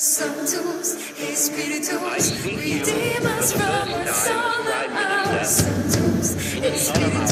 Sanctus, Espíritus, redeem us from our sorrows. Sanctus, Espíritus.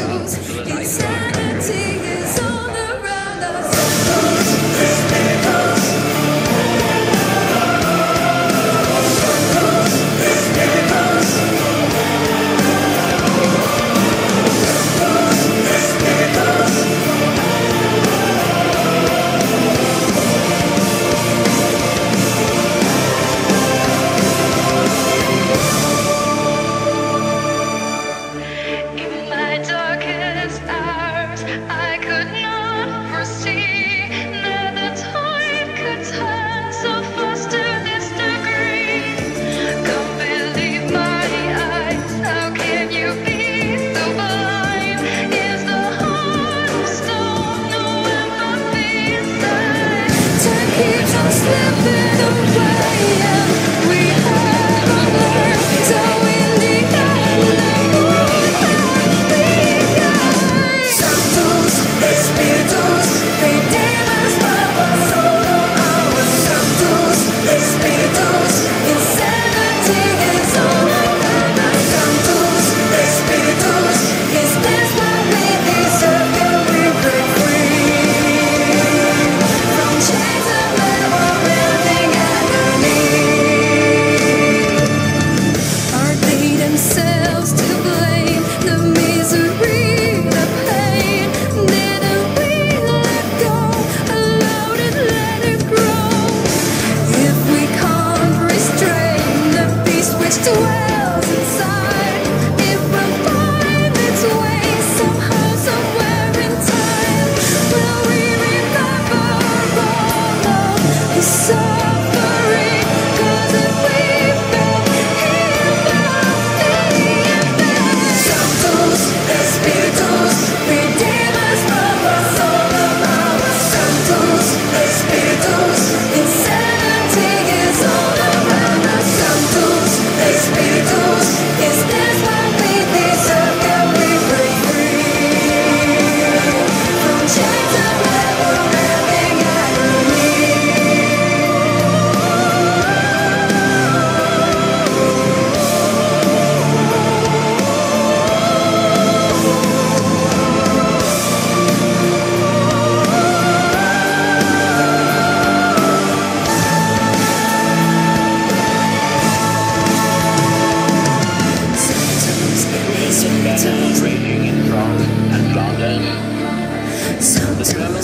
so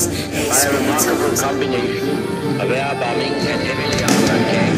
By a remarkable combination of air bombing and heavy artillery.